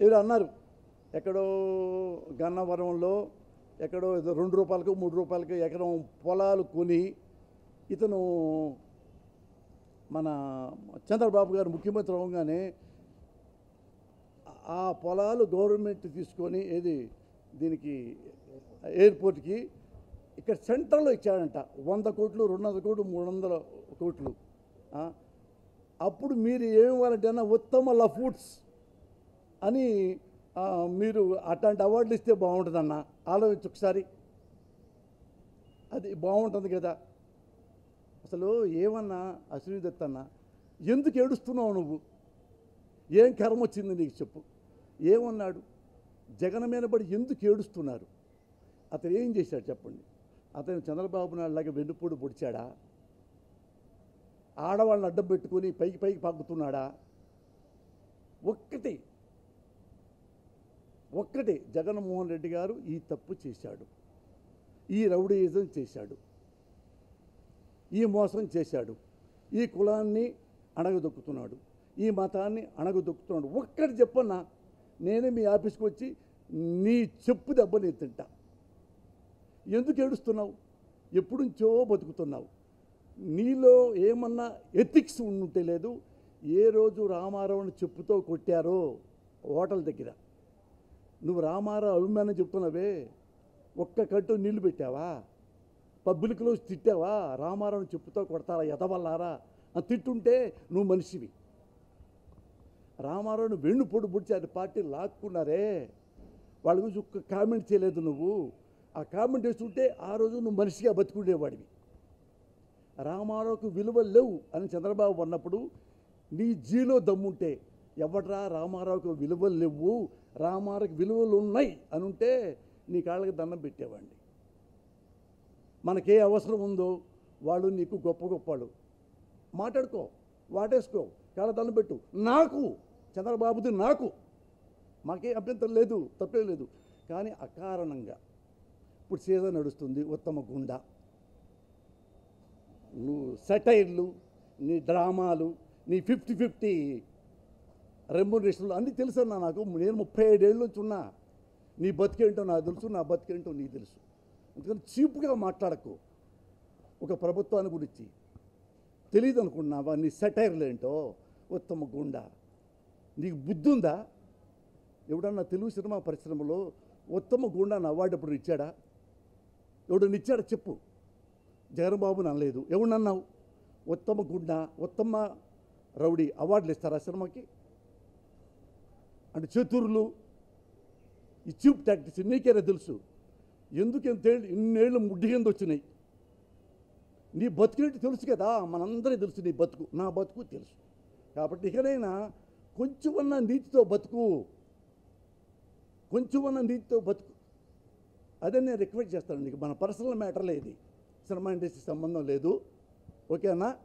ఎవరు అన్నారు ఎక్కడో గన్నవరంలో ఎక్కడో రెండు రూపాయలకు మూడు రూపాయలకు ఎకరం పొలాలు కొని ఇతను మన చంద్రబాబు గారు ముఖ్యమంత్రి అవగానే ఆ పొలాలు గవర్నమెంట్ తీసుకొని ఏది దీనికి ఎయిర్పోర్ట్కి ఇక్కడ సెంట్రల్లో ఇచ్చాడంట. వంద కోట్లు రెండు వందల కోట్లు మూడు వందల కోట్లు అప్పుడు మీరు ఏమి ఇవ్వాలంటే అన్న ఉత్తమ లఫూడ్స్ అని మీరు అట్లాంటి అవార్డులు ఇస్తే బాగుంటుందన్న. ఆలోచించి ఒకసారి. అది బాగుంటుంది కదా. అసలు ఏమన్నా అశ్విని అన్న ఎందుకు ఏడుస్తున్నావు నువ్వు? ఏం కర్మ వచ్చింది నీకు చెప్పు. ఏమన్నాడు? జగన్ మీనబడి ఎందుకు ఏడుస్తున్నారు? అతను ఏం చేశాడు చెప్పండి. అతను చంద్రబాబు నాయుడు లాగా వెన్నుపూడి పొడిచాడా? ఆడవాళ్ళని అడ్డం పెట్టుకొని పైకి పైకి పాకుతున్నాడా ఒక్కటి ఒక్కటే జగన్మోహన్ రెడ్డి గారు ఈ తప్పు చేశాడు. ఈ రౌడీయిజం చేశాడు. ఈ మోసం చేశాడు. ఈ కులాన్ని అణగదొక్కుతున్నాడు. ఈ మతాన్ని అణగదొక్కుతున్నాడు. ఒక్కటి చెప్పన్నా నేనే మీ ఆఫీస్కి వచ్చి నీ చెప్పు దెబ్బ నేను తింటా. ఎందుకు ఏడుస్తున్నావు? ఎప్పుడు నుంచో బతుకుతున్నావు. నీలో ఏమన్నా ఎథిక్స్ ఉంటే లేదు ఏ రోజు రామారావుని చెప్పుతో కొట్టారో హోటల్ దగ్గర. నువ్వు రామారావు అభిమానం చెప్తున్నావే. ఒక్క కట్టు నీళ్ళు పెట్టావా? పబ్లిక్లో తిట్టావా? రామారావుని చెప్పుతో కొడతారా ఎదవల్లారా అని తిట్టుంటే నువ్వు మనిషివి. రామారావుని వెన్ను పొడి పొడిచి అది పార్టీ లాక్కున్నారే. వాళ్ళ గురించి ఒక్క కామెంట్ చేయలేదు నువ్వు. ఆ కామెంట్ చేస్తుంటే ఆ రోజు నువ్వు మనిషిగా బతుకుండేవాడివి రామారావుకు విలువ లేవు అని చంద్రబాబు అన్నప్పుడు నీ జీలో దమ్ముంటే ఎవడ్రా రామారావుకి విలువలు లేవు రామారావుకి విలువలు ఉన్నాయి అని ఉంటే నీ కాళ్ళకి దండం పెట్టేవాడిని. మనకే అవసరం ఉందో వాళ్ళు నీకు గొప్ప గొప్పవాళ్ళు. మాట్లాడుకో వాటేసుకో కాళ్ళ దండం పెట్టు. నాకు చంద్రబాబుది నాకు. మాకే అభ్యంతరం లేదు తప్పే లేదు. కానీ అకారణంగా ఇప్పుడు సీజన్ నడుస్తుంది ఉత్తమ గుండా. నువ్వు సెటైర్లు నీ డ్రామాలు నీ ఫిఫ్టీ ఫిఫ్టీ రెమ్యునరేషన్లు అన్నీ తెలుసు అన్న నాకు. నేను ముప్పై ఏడేళ్ళ నుంచి ఉన్నా. నీ బతికేంటో నాకు తెలుసు నా బతికేంటో నీకు తెలుసు. అందుకని చీప్గా మాట్లాడకు. ఒక ప్రభుత్వాన్ని గురించి తెలియదు అనుకున్నావా నీ సెటైర్లు ఏంటో ఉత్తమ గుండా. నీకు బుద్ధి ఉందా? ఎవడన్నా తెలుగు సినిమా పరిశ్రమలో ఉత్తమ గుండా అవార్డు ఎప్పుడు ఇచ్చాడా? ఎవడన్నా ఇచ్చాడా? చెప్పు. జగన్బాబుని అనలేదు. ఎవడన్నావు ఉత్తమ గుండా ఉత్తమ రౌడీ అవార్డులు ఇస్తారా సినిమాకి? అంటే చతుర్లు ఈ చీప్ టాక్టిక్స్ నీకేరా తెలుసు? ఎందుకు ఇన్నేళ్ళు ముడ్డి కింద వచ్చినాయి. నీ బతుకునేటి తెలుసు కదా? మనందరికీ తెలుసు నీ బతుకు. నా బతుకు తెలుసు. కాబట్టి ఇకనైనా కొంచెమన్నా నీతితో బతుకు. కొంచెమన్నా నీతితో బతుకు. అదే నేను రిక్వెస్ట్ చేస్తాను నీకు. మన పర్సనల్ మ్యాటర్లే ఇది. సినిమా ఇండస్ట్రీ సంబంధం లేదు. ఓకేనా?